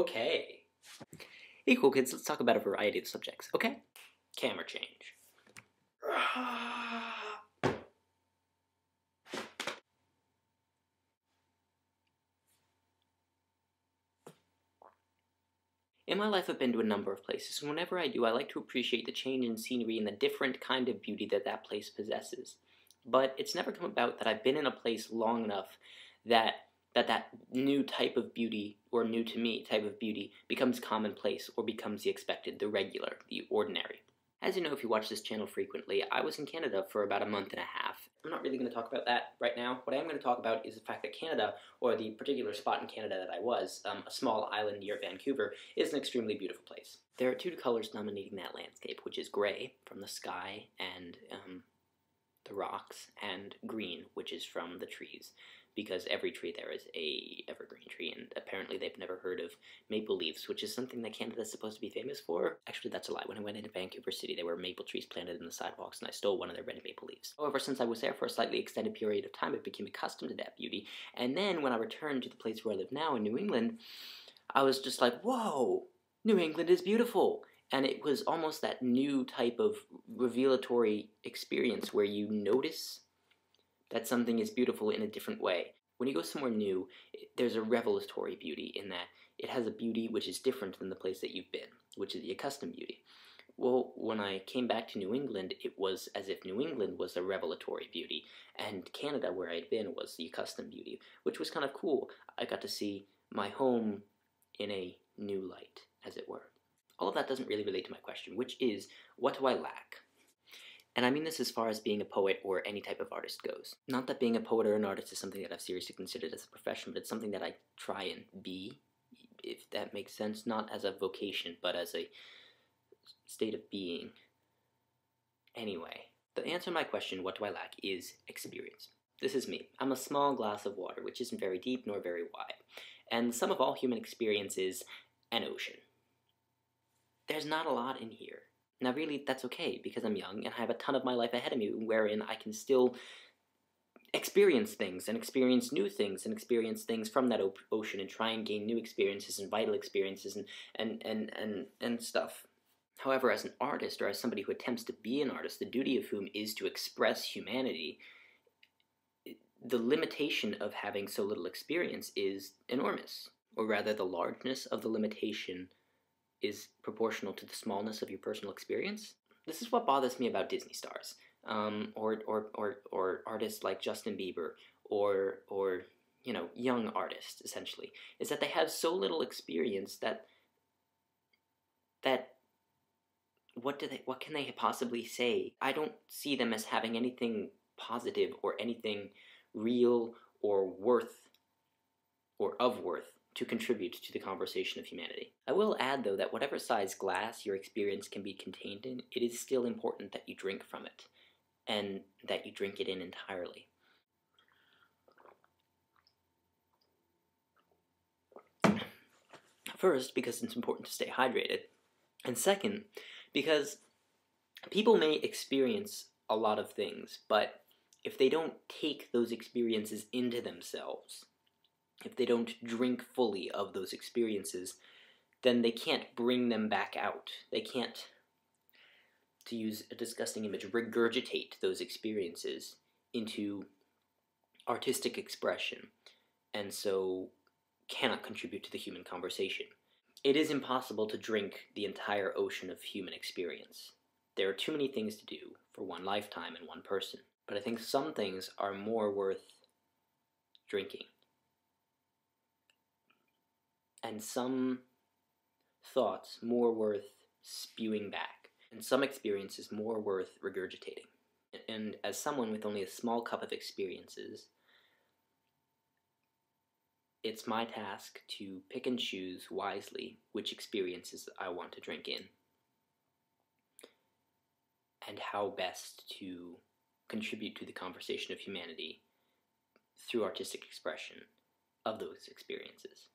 Okay. Hey, cool kids, let's talk about a variety of subjects, okay? Camera change. In my life, I've been to a number of places, and whenever I do, I like to appreciate the change in scenery and the different kind of beauty that that place possesses. But it's never come about that I've been in a place long enough that that that new type of beauty, or new to me type of beauty, becomes commonplace or becomes the expected, the regular, the ordinary. As you know, if you watch this channel frequently, I was in Canada for about a month and a half. I'm not really going to talk about that right now. What I am going to talk about is the fact that Canada, or the particular spot in Canada that I was, um, a small island near Vancouver, is an extremely beautiful place. There are two colors dominating that landscape, which is gray from the sky and um, the rocks, and green, which is from the trees because every tree there is a evergreen tree, and apparently they've never heard of maple leaves, which is something that Canada's supposed to be famous for. Actually, that's a lie. When I went into Vancouver City, there were maple trees planted in the sidewalks, and I stole one of their red maple leaves. However, since I was there for a slightly extended period of time, I became accustomed to that beauty, and then when I returned to the place where I live now in New England, I was just like, whoa, New England is beautiful and it was almost that new type of revelatory experience where you notice that something is beautiful in a different way. When you go somewhere new, there's a revelatory beauty in that it has a beauty which is different than the place that you've been, which is the accustomed beauty. Well, when I came back to New England, it was as if New England was the revelatory beauty, and Canada, where I'd been, was the accustomed beauty, which was kind of cool. I got to see my home in a new light, as it were. All of that doesn't really relate to my question, which is, what do I lack? And I mean this as far as being a poet or any type of artist goes. Not that being a poet or an artist is something that I've seriously considered as a profession, but it's something that I try and be, if that makes sense. Not as a vocation, but as a state of being. Anyway, the answer to my question, what do I lack, is experience. This is me. I'm a small glass of water, which isn't very deep nor very wide. And the sum of all human experience is an ocean. There's not a lot in here. Now, really, that's okay because I'm young and I have a ton of my life ahead of me wherein I can still experience things and experience new things and experience things from that ocean and try and gain new experiences and vital experiences and, and, and, and, and stuff. However, as an artist or as somebody who attempts to be an artist, the duty of whom is to express humanity, the limitation of having so little experience is enormous. Or rather, the largeness of the limitation is proportional to the smallness of your personal experience. This is what bothers me about Disney stars, um, or, or, or, or artists like Justin Bieber, or, or you know, young artists, essentially, is that they have so little experience that, that what do they what can they possibly say i don't see them as having anything positive or anything real or worth or of worth to contribute to the conversation of humanity. I will add, though, that whatever size glass your experience can be contained in, it is still important that you drink from it, and that you drink it in entirely. First, because it's important to stay hydrated, and second, because people may experience a lot of things, but if they don't take those experiences into themselves, if they don't drink fully of those experiences, then they can't bring them back out. They can't, to use a disgusting image, regurgitate those experiences into artistic expression, and so cannot contribute to the human conversation. It is impossible to drink the entire ocean of human experience. There are too many things to do for one lifetime and one person, but I think some things are more worth drinking and some thoughts more worth spewing back, and some experiences more worth regurgitating. And as someone with only a small cup of experiences, it's my task to pick and choose wisely which experiences I want to drink in and how best to contribute to the conversation of humanity through artistic expression of those experiences.